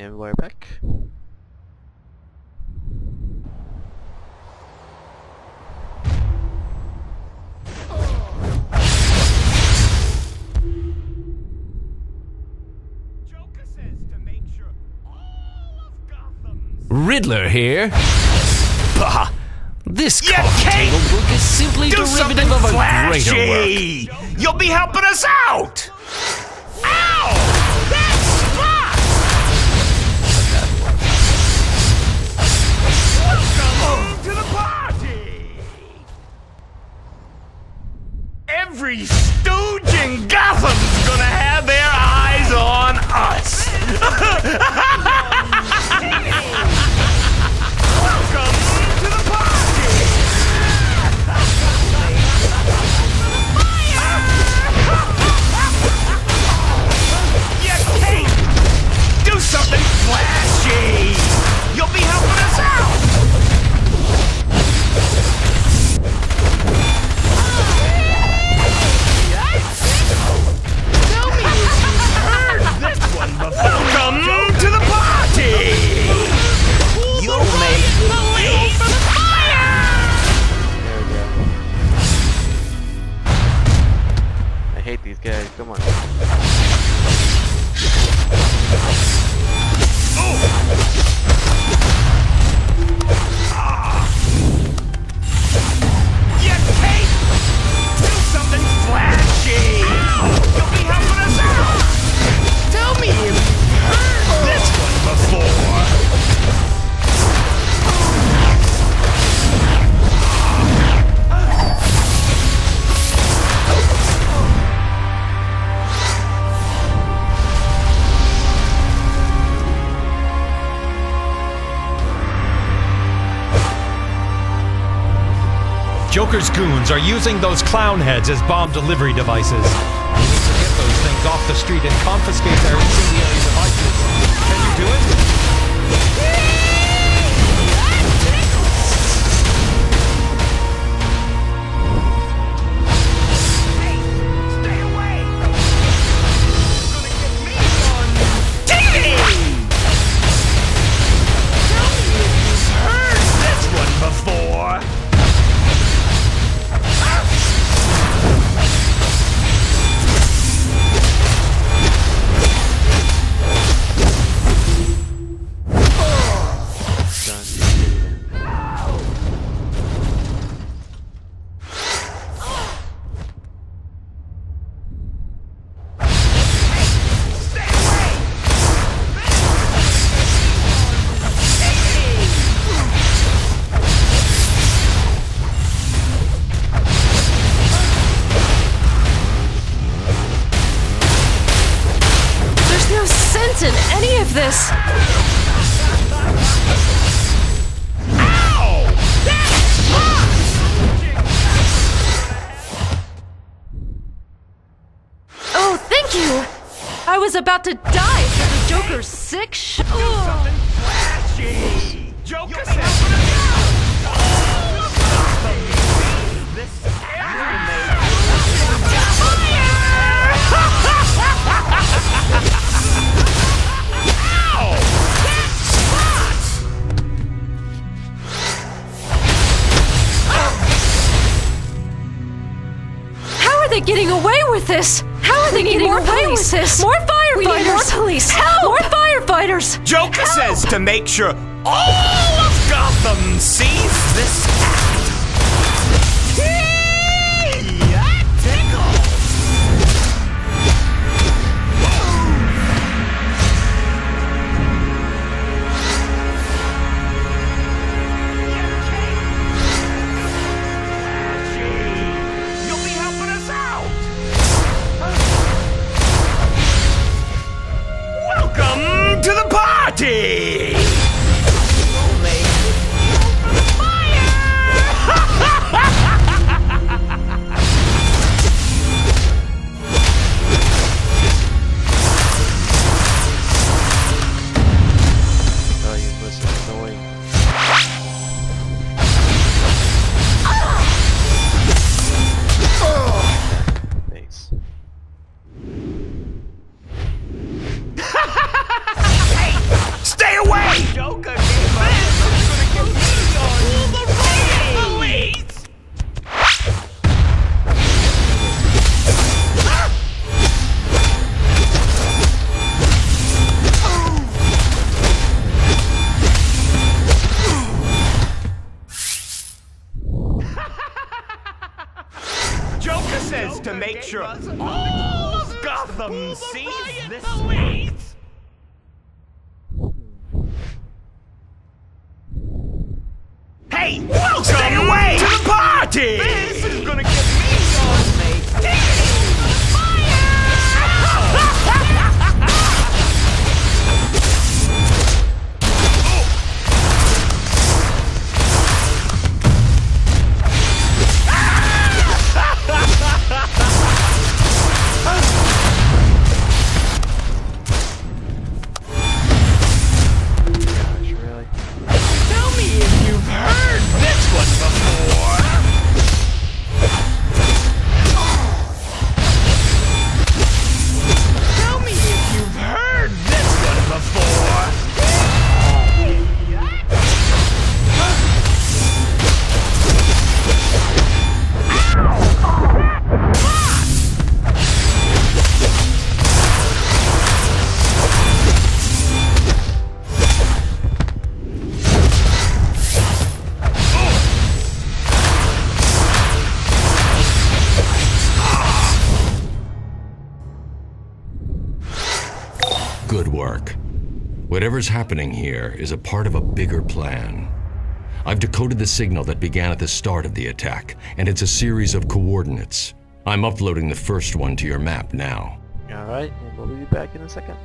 And we're back. Joker says to make sure all of Gotham's Riddler here. Bah! This Yeah, coffee table book is simply Do derivative of a greater work. You'll be helping us out! Ow! Every stooge in Gotham's gonna have their eyes on us! Joker's goons are using those clown heads as bomb delivery devices. We need to get those things off the street and confiscate their incendiary devices. Can you do it? This. Oh, thank you. I was about to die from the Joker's sick sh- this? How they getting more away police. this? More firefighters! We need more police. Help! More firefighters! Joker says to make sure all of Gotham sees this act. Coco gave Joker says to make sure all of Gotham sees this. Police. The Whatever's happening here is a part of a bigger plan. I've decoded the signal that began at the start of the attack, and it's a series of coordinates. I'm uploading the first one to your map now. Alright, we'll be back in a second.